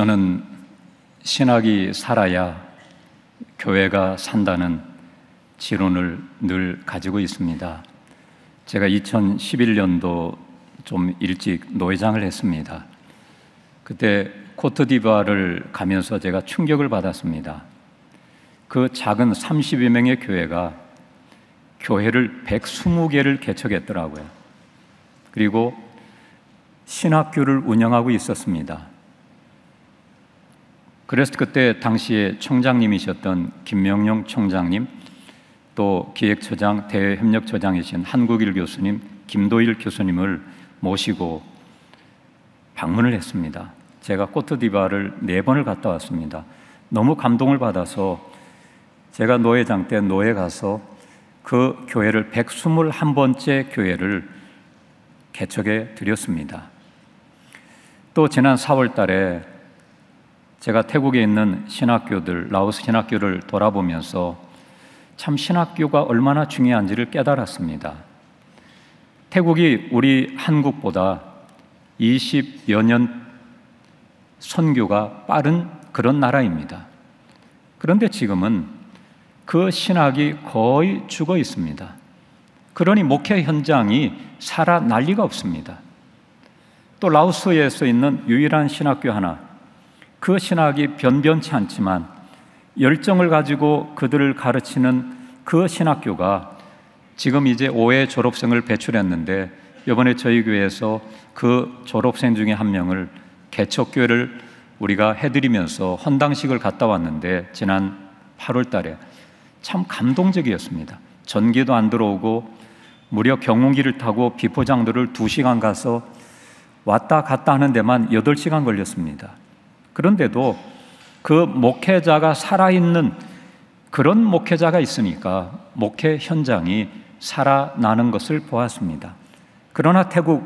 저는 신학이 살아야 교회가 산다는 지론을 늘 가지고 있습니다. 제가 2011년도 좀 일찍 노회장을 했습니다. 그때 코트디바를 가면서 제가 충격을 받았습니다. 그 작은 30여 명의 교회가 교회를 120개를 개척했더라고요. 그리고 신학교를 운영하고 있었습니다. 그래서 그때 당시에 총장님이셨던 김명용 총장님, 또 기획처장, 대협력처장이신 한국일 교수님, 김도일 교수님을 모시고 방문을 했습니다. 제가 코트디바를 네 번을 갔다 왔습니다. 너무 감동을 받아서 제가 노회장 때 노회 가서 그 교회를 121번째 교회를 개척해 드렸습니다. 또 지난 4월 달에 제가 태국에 있는 신학교들, 라오스 신학교를 돌아보면서 참 신학교가 얼마나 중요한지를 깨달았습니다. 태국이 우리 한국보다 20여 년 선교가 빠른 그런 나라입니다. 그런데 지금은 그 신학이 거의 죽어 있습니다. 그러니 목회 현장이 살아날 리가 없습니다. 또 라오스에서 있는 유일한 신학교 하나, 그 신학이 변변치 않지만 열정을 가지고 그들을 가르치는 그 신학교가 지금 이제 5회 졸업생을 배출했는데 이번에 저희 교회에서 그 졸업생 중에 한 명을 개척교회를 우리가 해드리면서 헌당식을 갔다 왔는데 지난 8월 달에 참 감동적이었습니다. 전기도 안 들어오고 무려 경운기를 타고 비포장도를 2시간 가서 왔다 갔다 하는 데만 8시간 걸렸습니다. 그런데도 그 목회자가 살아있는 그런 목회자가 있으니까 목회 현장이 살아나는 것을 보았습니다. 그러나 태국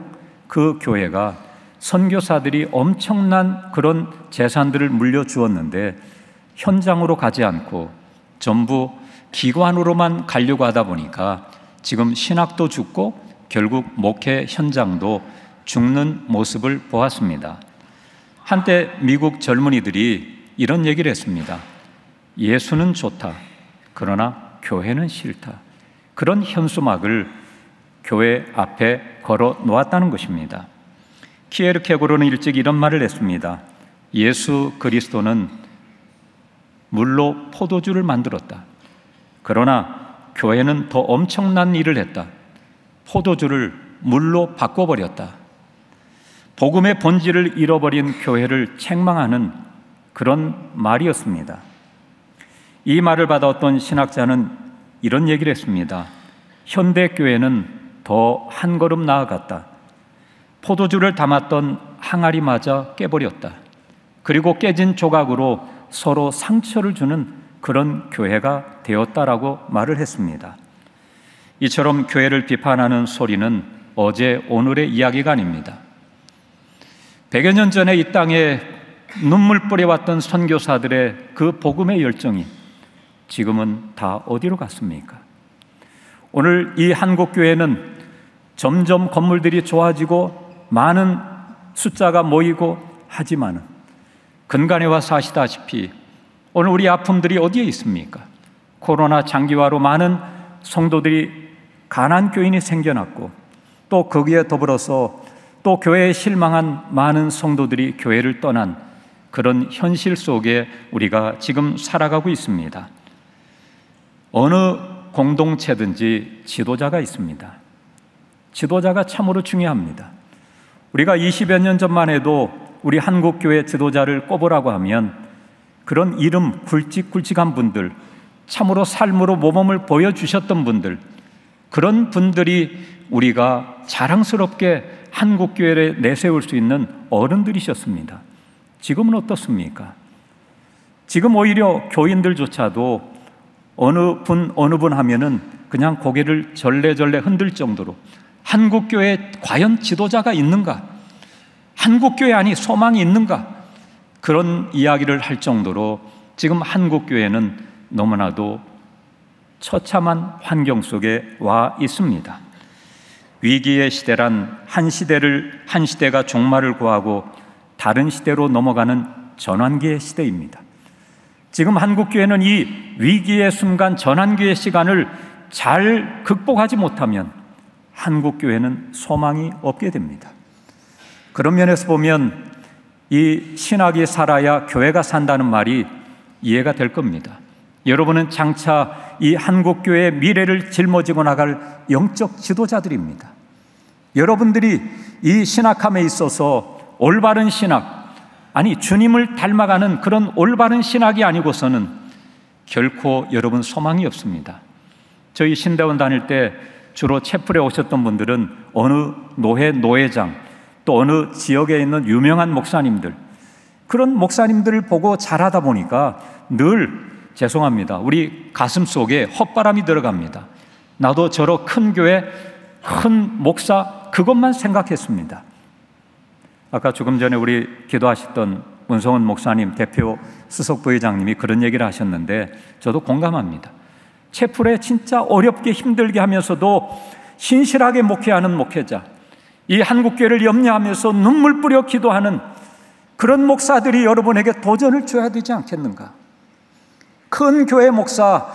그 교회가 선교사들이 엄청난 그런 재산들을 물려주었는데 현장으로 가지 않고 전부 기관으로만 가려고 하다 보니까 지금 신학도 죽고 결국 목회 현장도 죽는 모습을 보았습니다. 한때 미국 젊은이들이 이런 얘기를 했습니다. 예수는 좋다. 그러나 교회는 싫다. 그런 현수막을 교회 앞에 걸어 놓았다는 것입니다. 키에르케고로는 일찍 이런 말을 했습니다. 예수 그리스도는 물로 포도주를 만들었다. 그러나 교회는 더 엄청난 일을 했다. 포도주를 물로 바꿔버렸다. 복음의 본질을 잃어버린 교회를 책망하는 그런 말이었습니다. 이 말을 받아 어떤 신학자는 이런 얘기를 했습니다. 현대 교회는 더 한 걸음 나아갔다. 포도주를 담았던 항아리 맞아 깨버렸다. 그리고 깨진 조각으로 서로 상처를 주는 그런 교회가 되었다라고 말을 했습니다. 이처럼 교회를 비판하는 소리는 어제 오늘의 이야기가 아닙니다. 100여 년 전에 이 땅에 눈물 뿌려왔던 선교사들의 그 복음의 열정이 지금은 다 어디로 갔습니까? 오늘 이 한국교회는 점점 건물들이 좋아지고 많은 숫자가 모이고 하지만은 근간에 와서 아시다시피 오늘 우리 아픔들이 어디에 있습니까? 코로나 장기화로 많은 성도들이 가난 교인이 생겨났고 또 거기에 더불어서 또 교회에 실망한 많은 성도들이 교회를 떠난 그런 현실 속에 우리가 지금 살아가고 있습니다. 어느 공동체든지 지도자가 있습니다. 지도자가 참으로 중요합니다. 우리가 20여 년 전만 해도 우리 한국교회 지도자를 꼽으라고 하면 그런 이름 굵직굵직한 분들, 참으로 삶으로 모범을 보여주셨던 분들, 그런 분들이 우리가 자랑스럽게 한국 교회를 내세울 수 있는 어른들이셨습니다. 지금은 어떻습니까? 지금 오히려 교인들조차도 어느 분 어느 분 하면은 그냥 고개를 절레절레 흔들 정도로 한국 교회 과연 지도자가 있는가? 한국 교회 안이 소망이 있는가? 그런 이야기를 할 정도로 지금 한국 교회는 너무나도 처참한 환경 속에 와 있습니다. 위기의 시대란 한 시대를 한 시대가 종말을 구하고 다른 시대로 넘어가는 전환기의 시대입니다. 지금 한국 교회는 이 위기의 순간 전환기의 시간을 잘 극복하지 못하면 한국 교회는 소망이 없게 됩니다. 그런 면에서 보면 이 신학이 살아야 교회가 산다는 말이 이해가 될 겁니다. 여러분은 장차 이 한국교회의 미래를 짊어지고 나갈 영적 지도자들입니다. 여러분들이 이 신학함에 있어서 올바른 신학, 아니, 주님을 닮아가는 그런 올바른 신학이 아니고서는 결코 여러분 소망이 없습니다. 저희 신대원 다닐 때 주로 채플에 오셨던 분들은 어느 노회, 노회장, 또 어느 지역에 있는 유명한 목사님들, 그런 목사님들을 보고 자라다 보니까 늘 죄송합니다. 우리 가슴 속에 헛바람이 들어갑니다. 나도 저러 큰 교회, 큰 목사, 그것만 생각했습니다. 아까 조금 전에 우리 기도하셨던 문성원 목사님 대표 수석 부회장님이 그런 얘기를 하셨는데 저도 공감합니다. 채플에 진짜 어렵게 힘들게 하면서도 신실하게 목회하는 목회자, 이 한국교회를 염려하면서 눈물 뿌려 기도하는 그런 목사들이 여러분에게 도전을 줘야 되지 않겠는가? 큰 교회 목사,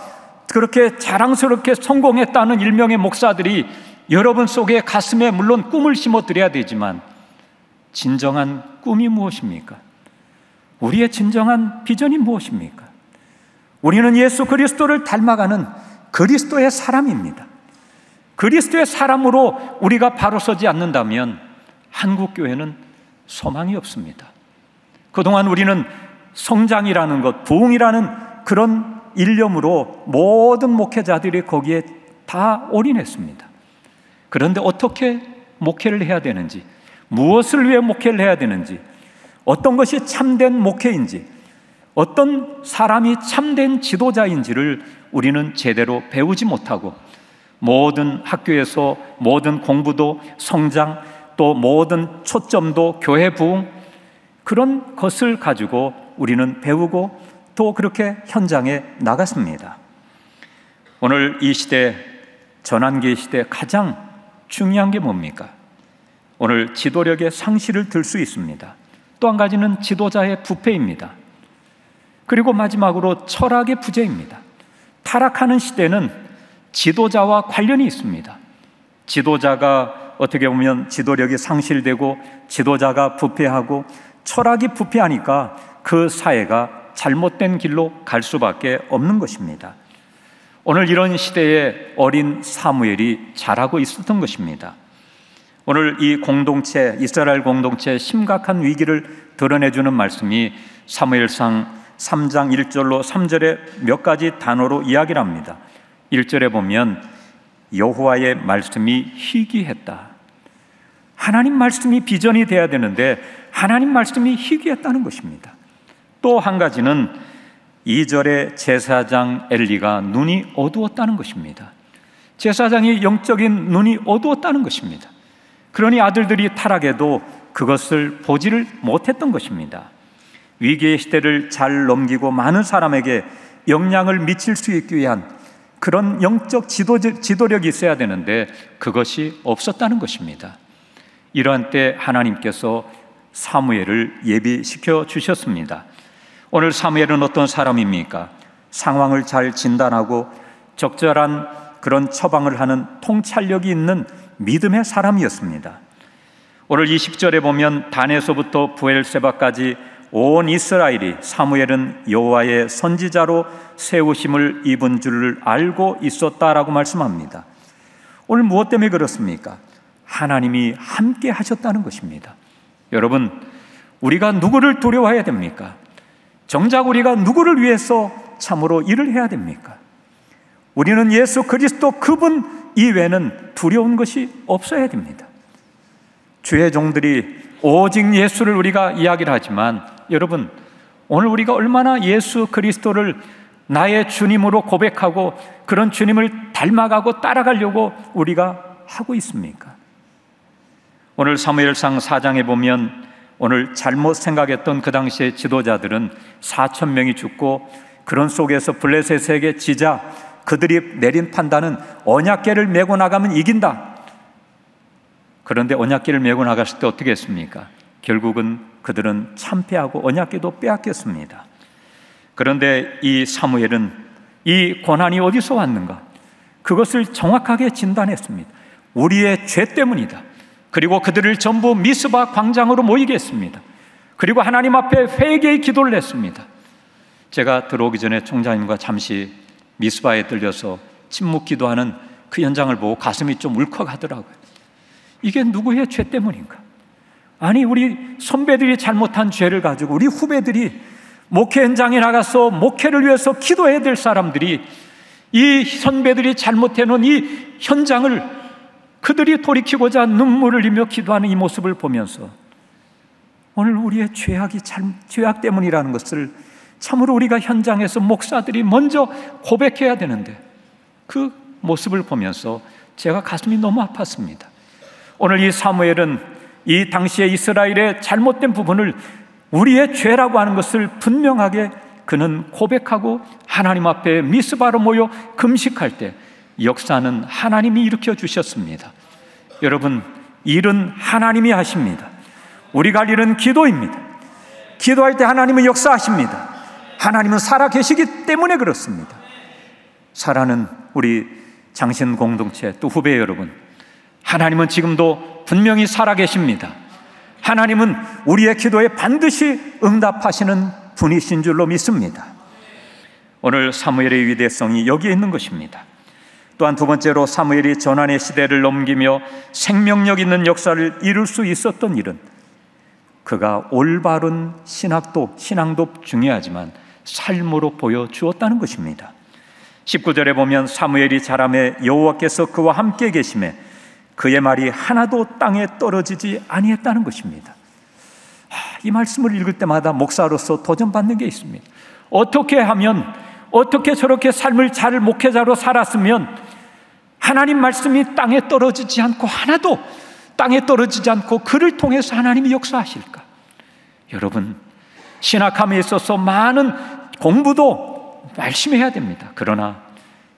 그렇게 자랑스럽게 성공했다는 일명의 목사들이 여러분 속에 가슴에 물론 꿈을 심어 드려야 되지만 진정한 꿈이 무엇입니까? 우리의 진정한 비전이 무엇입니까? 우리는 예수 그리스도를 닮아가는 그리스도의 사람입니다. 그리스도의 사람으로 우리가 바로 서지 않는다면 한국 교회는 소망이 없습니다. 그동안 우리는 성장이라는 것, 부흥이라는 그런 일념으로 모든 목회자들이 거기에 다 올인했습니다. 그런데 어떻게 목회를 해야 되는지, 무엇을 위해 목회를 해야 되는지, 어떤 것이 참된 목회인지, 어떤 사람이 참된 지도자인지를 우리는 제대로 배우지 못하고 모든 학교에서 모든 공부도 성장 또 모든 초점도 교회 부흥 그런 것을 가지고 우리는 배우고 또 그렇게 현장에 나갔습니다. 오늘 이 시대, 전환기 시대 가장 중요한 게 뭡니까? 오늘 지도력의 상실을 들 수 있습니다. 또 한 가지는 지도자의 부패입니다. 그리고 마지막으로 철학의 부재입니다. 타락하는 시대는 지도자와 관련이 있습니다. 지도자가 어떻게 보면 지도력이 상실되고 지도자가 부패하고 철학이 부패하니까 그 사회가 잘못된 길로 갈 수밖에 없는 것입니다. 오늘 이런 시대에 어린 사무엘이 잘하고 있었던 것입니다. 오늘 이 공동체, 이스라엘 공동체의 심각한 위기를 드러내주는 말씀이 사무엘상 3장 1절로 3절에 몇 가지 단어로 이야기를 합니다. 1절에 보면 여호와의 말씀이 희귀했다. 하나님 말씀이 비전이 돼야 되는데 하나님 말씀이 희귀했다는 것입니다. 또 한 가지는 2절에 제사장 엘리가 눈이 어두웠다는 것입니다. 제사장이 영적인 눈이 어두웠다는 것입니다. 그러니 아들들이 타락해도 그것을 보지를 못했던 것입니다. 위기의 시대를 잘 넘기고 많은 사람에게 영향을 미칠 수 있기 위한 그런 영적 지도, 지도력이 있어야 되는데 그것이 없었다는 것입니다. 이러한 때 하나님께서 사무엘을 예비시켜 주셨습니다. 오늘 사무엘은 어떤 사람입니까? 상황을 잘 진단하고 적절한 그런 처방을 하는 통찰력이 있는 믿음의 사람이었습니다. 오늘 20절에 보면 단에서부터 부엘세바까지 온 이스라엘이 사무엘은 여호와의 선지자로 세우심을 입은 줄을 알고 있었다라고 말씀합니다. 오늘 무엇 때문에 그렇습니까? 하나님이 함께 하셨다는 것입니다. 여러분, 우리가 누구를 두려워해야 됩니까? 정작 우리가 누구를 위해서 참으로 일을 해야 됩니까? 우리는 예수 그리스도 그분 이외에는 두려운 것이 없어야 됩니다. 주의 종들이 오직 예수를 우리가 이야기를 하지만 여러분 오늘 우리가 얼마나 예수 그리스도를 나의 주님으로 고백하고 그런 주님을 닮아가고 따라가려고 우리가 하고 있습니까? 오늘 사무엘상 4장에 보면 오늘 잘못 생각했던 그 당시의 지도자들은 4천 명이 죽고 그런 속에서 블레셋에게 지자 그들이 내린 판단은 언약계를 메고 나가면 이긴다. 그런데 언약계를 메고 나갔을 때 어떻게 했습니까? 결국은 그들은 참패하고 언약궤도 빼앗겼습니다. 그런데 이 사무엘은 이 고난이 어디서 왔는가? 그것을 정확하게 진단했습니다. 우리의 죄 때문이다. 그리고 그들을 전부 미스바 광장으로 모이게 했습니다. 그리고 하나님 앞에 회개의 기도를 했습니다. 제가 들어오기 전에 총장님과 잠시 미스바에 들려서 침묵 기도하는 그 현장을 보고 가슴이 좀 울컥하더라고요. 이게 누구의 죄 때문인가? 아니, 우리 선배들이 잘못한 죄를 가지고 우리 후배들이 목회 현장에 나가서 목회를 위해서 기도해야 될 사람들이 이 선배들이 잘못해 놓은 이 현장을 그들이 돌이키고자 눈물을 흘리며 기도하는 이 모습을 보면서 오늘 우리의 죄악이 잘, 죄악 때문이라는 것을 참으로 우리가 현장에서 목사들이 먼저 고백해야 되는데 그 모습을 보면서 제가 가슴이 너무 아팠습니다. 오늘 이 사무엘은 이 당시에 이스라엘의 잘못된 부분을 우리의 죄라고 하는 것을 분명하게 그는 고백하고 하나님 앞에 미스바로 모여 금식할 때 역사는 하나님이 일으켜 주셨습니다. 여러분, 일은 하나님이 하십니다. 우리가 할 일은 기도입니다. 기도할 때 하나님은 역사하십니다. 하나님은 살아 계시기 때문에 그렇습니다. 살아는 우리 장신 공동체 또 후배 여러분, 하나님은 지금도 분명히 살아 계십니다. 하나님은 우리의 기도에 반드시 응답하시는 분이신 줄로 믿습니다. 오늘 사무엘의 위대성이 여기에 있는 것입니다. 또한 두 번째로 사무엘이 전환의 시대를 넘기며 생명력 있는 역사를 이룰 수 있었던 일은 그가 올바른 신학도, 신앙도 중요하지만 삶으로 보여 주었다는 것입니다. 19절에 보면 사무엘이 자람에 여호와께서 그와 함께 계심에 그의 말이 하나도 땅에 떨어지지 아니했다는 것입니다. 이 말씀을 읽을 때마다 목사로서 도전받는 게 있습니다. 어떻게 하면 어떻게 저렇게 삶을 잘 목회자로 살았으면 하나님 말씀이 땅에 떨어지지 않고 하나도 땅에 떨어지지 않고 그를 통해서 하나님이 역사하실까? 여러분, 신학함에 있어서 많은 공부도 열심히 해야 됩니다. 그러나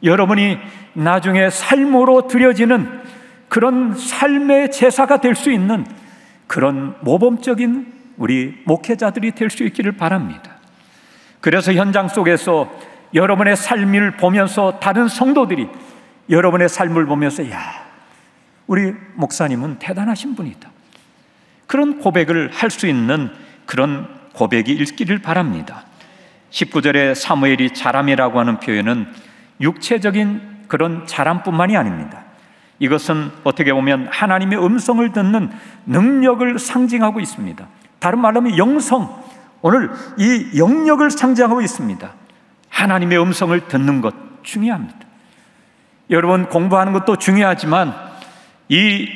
여러분이 나중에 삶으로 드려지는 그런 삶의 제사가 될 수 있는 그런 모범적인 우리 목회자들이 될 수 있기를 바랍니다. 그래서 현장 속에서 여러분의 삶을 보면서 다른 성도들이 여러분의 삶을 보면서 야, 우리 목사님은 대단하신 분이다. 그런 고백을 할 수 있는 그런 고백이 있기를 바랍니다. 19절에 사무엘이 자람이라고 하는 표현은 육체적인 그런 자람뿐만이 아닙니다. 이것은 어떻게 보면 하나님의 음성을 듣는 능력을 상징하고 있습니다. 다른 말로 하면 영성, 오늘 이 영역을 상징하고 있습니다. 하나님의 음성을 듣는 것 중요합니다. 여러분 공부하는 것도 중요하지만 이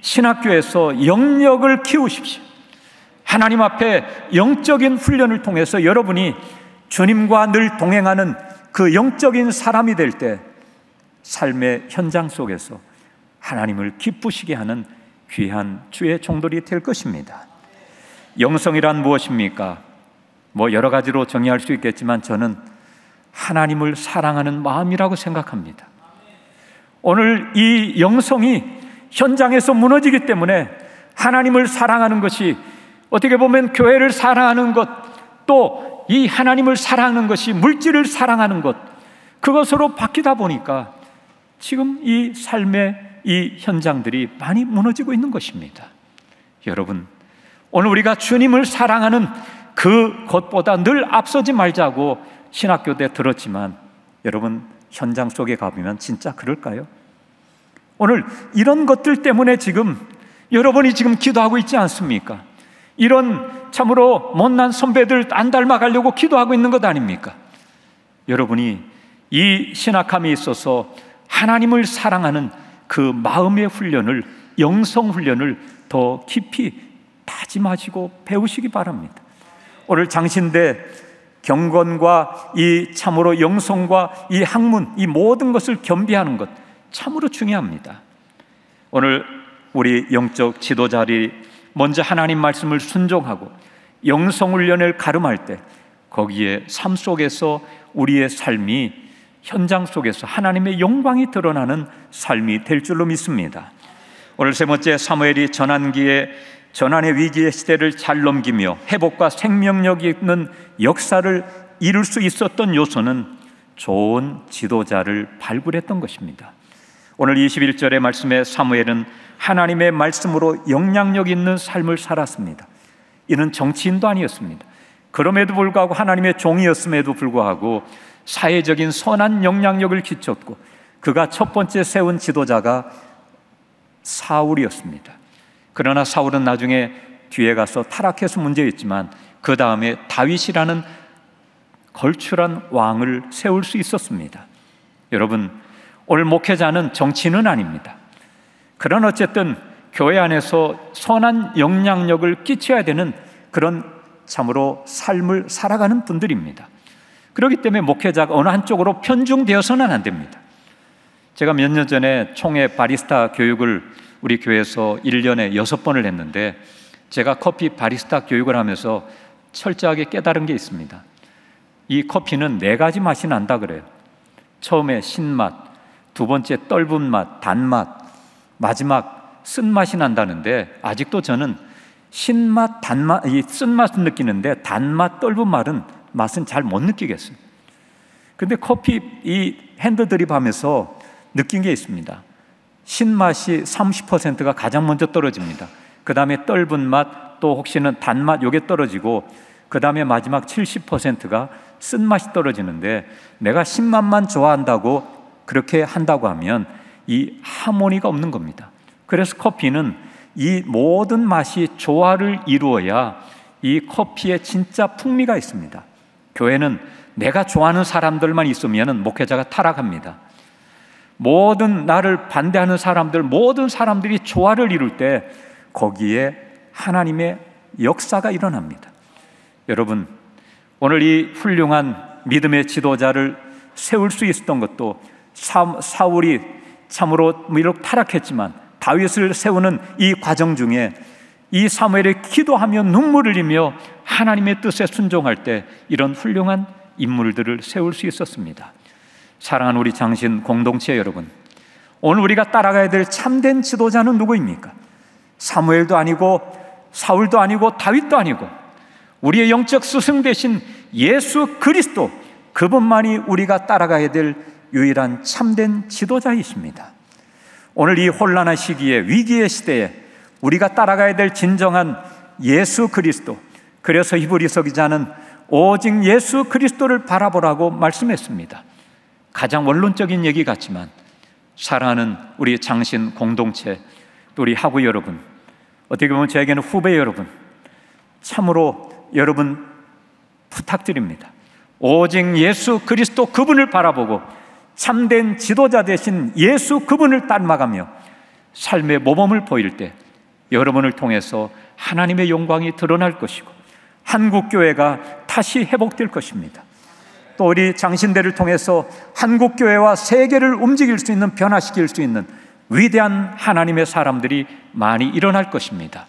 신학교에서 영역을 키우십시오. 하나님 앞에 영적인 훈련을 통해서 여러분이 주님과 늘 동행하는 그 영적인 사람이 될 때 삶의 현장 속에서 하나님을 기쁘시게 하는 귀한 주의 종들이 될 것입니다. 영성이란 무엇입니까? 뭐 여러 가지로 정의할 수 있겠지만 저는 하나님을 사랑하는 마음이라고 생각합니다. 오늘 이 영성이 현장에서 무너지기 때문에 하나님을 사랑하는 것이 어떻게 보면 교회를 사랑하는 것, 또 이 하나님을 사랑하는 것이 물질을 사랑하는 것, 그것으로 바뀌다 보니까 지금 이 삶의 이 현장들이 많이 무너지고 있는 것입니다. 여러분, 오늘 우리가 주님을 사랑하는 그 것보다 늘 앞서지 말자고 신학교 때 들었지만 여러분 현장 속에 가보면 진짜 그럴까요? 오늘 이런 것들 때문에 지금 여러분이 지금 기도하고 있지 않습니까? 이런 참으로 못난 선배들 안 닮아가려고 기도하고 있는 것 아닙니까? 여러분이 이 신학함에 있어서 하나님을 사랑하는 그 마음의 훈련을, 영성 훈련을 더 깊이 다짐하시고 배우시기 바랍니다. 오늘 장신대 경건과 이 참으로 영성과 이 학문, 이 모든 것을 겸비하는 것 참으로 중요합니다. 오늘 우리 영적 지도자리 먼저 하나님 말씀을 순종하고 영성 훈련을 가름할 때 거기에 삶 속에서 우리의 삶이 현장 속에서 하나님의 영광이 드러나는 삶이 될 줄로 믿습니다. 오늘 세 번째 사무엘이 전환기에 전환의 위기의 시대를 잘 넘기며 회복과 생명력 있는 역사를 이룰 수 있었던 요소는 좋은 지도자를 발굴했던 것입니다. 오늘 21절의 말씀에 사무엘은 하나님의 말씀으로 영향력 있는 삶을 살았습니다. 이는 정치인도 아니었습니다. 그럼에도 불구하고 하나님의 종이었음에도 불구하고 사회적인 선한 영향력을 끼쳤고 그가 첫 번째 세운 지도자가 사울이었습니다. 그러나 사울은 나중에 뒤에 가서 타락해서 문제였지만 그 다음에 다윗이라는 걸출한 왕을 세울 수 있었습니다. 여러분, 오늘 목회자는 정치는 아닙니다. 그런 어쨌든 교회 안에서 선한 영향력을 끼쳐야 되는 그런 참으로 삶을 살아가는 분들입니다. 그렇기 때문에 목회자가 어느 한쪽으로 편중되어서는 안 됩니다. 제가 몇 년 전에 총회 바리스타 교육을 우리 교회에서 1년에 6번을 했는데 제가 커피 바리스타 교육을 하면서 철저하게 깨달은 게 있습니다. 이 커피는 네 가지 맛이 난다 그래요. 처음에 신맛, 두 번째 떫은 맛, 단맛, 마지막 쓴맛이 난다는데 아직도 저는 신맛, 단맛, 이 쓴맛은 느끼는데 단맛, 떫은 맛은 맛은 잘 못 느끼겠어요. 근데 커피 이 핸드 드립 하면서 느낀 게 있습니다. 신맛이 30%가 가장 먼저 떨어집니다. 그 다음에 떫은 맛, 또 혹시는 단맛 요게 떨어지고 그 다음에 마지막 70%가 쓴맛이 떨어지는데 내가 신맛만 좋아한다고 그렇게 한다고 하면 이 하모니가 없는 겁니다. 그래서 커피는 이 모든 맛이 조화를 이루어야 이 커피에 진짜 풍미가 있습니다. 교회는 내가 좋아하는 사람들만 있으면 목회자가 타락합니다. 모든 나를 반대하는 사람들, 모든 사람들이 조화를 이룰 때 거기에 하나님의 역사가 일어납니다. 여러분, 오늘 이 훌륭한 믿음의 지도자를 세울 수 있었던 것도 사, 울이 참으로 이렇게 타락했지만 다윗을 세우는 이 과정 중에 이 사무엘이 기도하며 눈물을 흘리며 하나님의 뜻에 순종할 때 이런 훌륭한 인물들을 세울 수 있었습니다. 사랑하는 우리 장신 공동체 여러분, 오늘 우리가 따라가야 될 참된 지도자는 누구입니까? 사무엘도 아니고 사울도 아니고 다윗도 아니고 우리의 영적 스승 대신 예수 그리스도 그분만이 우리가 따라가야 될 유일한 참된 지도자이십니다. 오늘 이 혼란한 시기에 위기의 시대에 우리가 따라가야 될 진정한 예수 그리스도 그래서 히브리서 기자는 오직 예수 그리스도를 바라보라고 말씀했습니다. 가장 원론적인 얘기 같지만 사랑하는 우리 장신 공동체 또 우리 하구 여러분 어떻게 보면 저에게는 후배 여러분 참으로 여러분 부탁드립니다. 오직 예수 그리스도 그분을 바라보고 참된 지도자 되신 예수 그분을 닮아가며 삶의 모범을 보일 때 여러분을 통해서 하나님의 영광이 드러날 것이고 한국 교회가 다시 회복될 것입니다. 또 우리 장신대를 통해서 한국 교회와 세계를 움직일 수 있는 변화시킬 수 있는 위대한 하나님의 사람들이 많이 일어날 것입니다.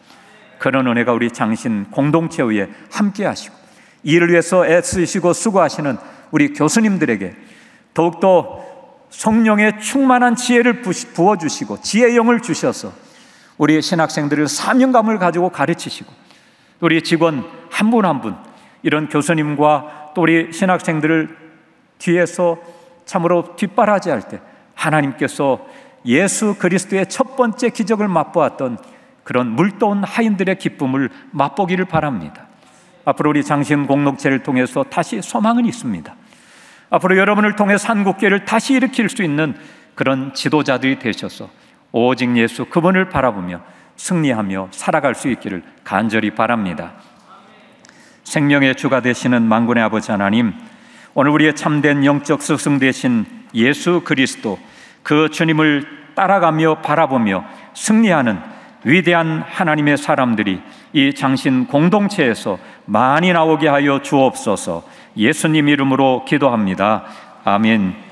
그런 은혜가 우리 장신 공동체 위에 함께 하시고 이를 위해서 애쓰시고 수고하시는 우리 교수님들에게 더욱더 성령의 충만한 지혜를 부어 주시고 지혜의 영을 주셔서 우리 신학생들을 사명감을 가지고 가르치시고 우리 직원 한 분 한분 이런 교수님과 또 우리 신학생들을 뒤에서 참으로 뒷바라지할 때 하나님께서 예수 그리스도의 첫 번째 기적을 맛보았던 그런 물떠온 하인들의 기쁨을 맛보기를 바랍니다. 앞으로 우리 장신 공동체를 통해서 다시 소망은 있습니다. 앞으로 여러분을 통해 산국계를 다시 일으킬 수 있는 그런 지도자들이 되셔서 오직 예수 그분을 바라보며 승리하며 살아갈 수 있기를 간절히 바랍니다. 생명의 주가 되시는 만군의 아버지 하나님, 오늘 우리의 참된 영적 스승 되신 예수 그리스도 그 주님을 따라가며 바라보며 승리하는 위대한 하나님의 사람들이 이 장신 공동체에서 많이 나오게 하여 주옵소서 예수님 이름으로 기도합니다. 아멘.